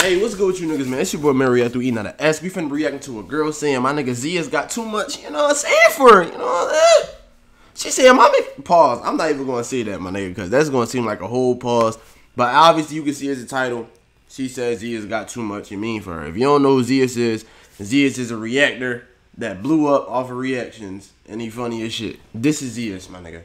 Hey, what's good with you niggas, man? It's your boy Mary through eating out of S. We finna reacting to a girl saying my nigga Zias got too much, you know what I'm saying, for her, you know what I'm saying? She said, my nigga, pause. I'm not even gonna say that, my nigga, because that's gonna seem like a whole pause. But obviously, you can see as the title, she says Zias got too much, you mean for her. If you don't know who Zias is, Zias is a reactor that blew up off of reactions, and he funny as shit. This is Zias, my nigga.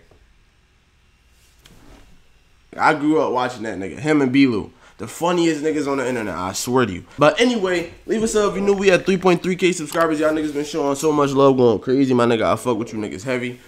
I grew up watching that nigga, him and B-Lou. The funniest niggas on the internet, I swear to you. But anyway, leave us up you knew we had 3.3k subscribers. Y'all niggas been showing so much love, going crazy. My nigga, I fuck with you niggas heavy.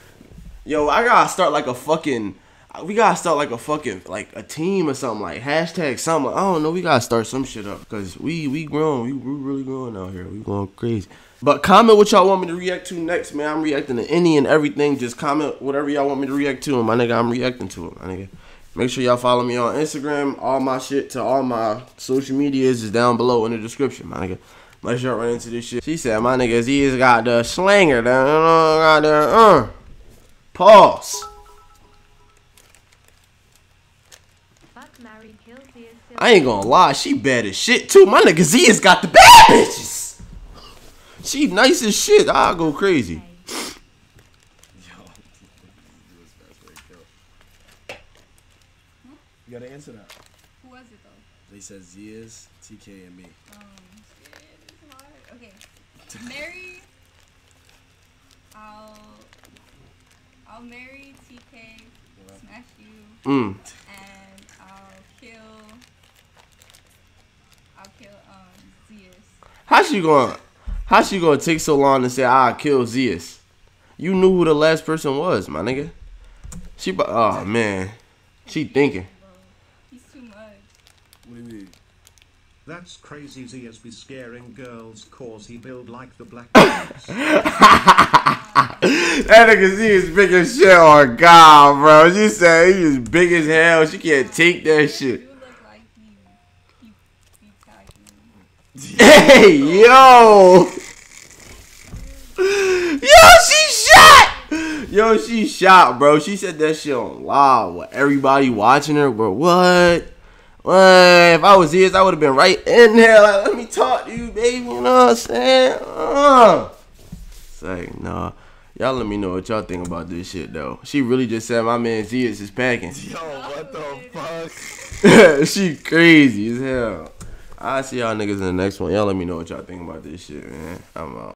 Yo, I gotta start like a fucking. We gotta start like a fucking like a team or something like hashtag something. I don't know. We gotta start some shit up because we we grown. We, we really growing out here. We going crazy. But comment what y'all want me to react to next, man. I'm reacting to any and everything. Just comment whatever y'all want me to react to, my nigga, I'm reacting to it, my nigga. Make sure y'all follow me on Instagram. All my shit to all my social medias is down below in the description, my nigga. Let's y'all run into this shit. She said, my niggas, he's got the slanger. The, got the, uh. Pause. I ain't gonna lie, she bad as shit too. My nigga Zias got the bad bitches. She nice as shit. I'll go crazy. You gotta answer that. Who was it though? They said Zias, TK, and me. Um, shit, it's hard. Okay, Mary. I'll. I'll marry TK, smash you, Mm. and I'll kill. I'll kill um Zeus. How she gonna how she gonna take so long to say I kill Zeus? You knew who the last person was, my nigga. She bu- oh man. She thinking. He's too. What do you mean? That's crazy Zias be scaring girls cause he build like the black Ops. that nigga Z is big as shit on God, bro. She said he is big as hell. She can't take that shit. You look like you. You, you Hey, yo. Yo, she shot. Yo, she shot, bro. She said that shit on live with everybody watching her, bro. What? If I was his, I would have been right in there. Like, let me talk to you, baby. You know what I'm saying? Uh. Say, nah. Y'all let me know what y'all think about this shit, though. She really just said my man Zias is packing. Yo, what the fuck? she crazy as hell. I'll see y'all niggas in the next one. Y'all let me know what y'all think about this shit, man. I'm out.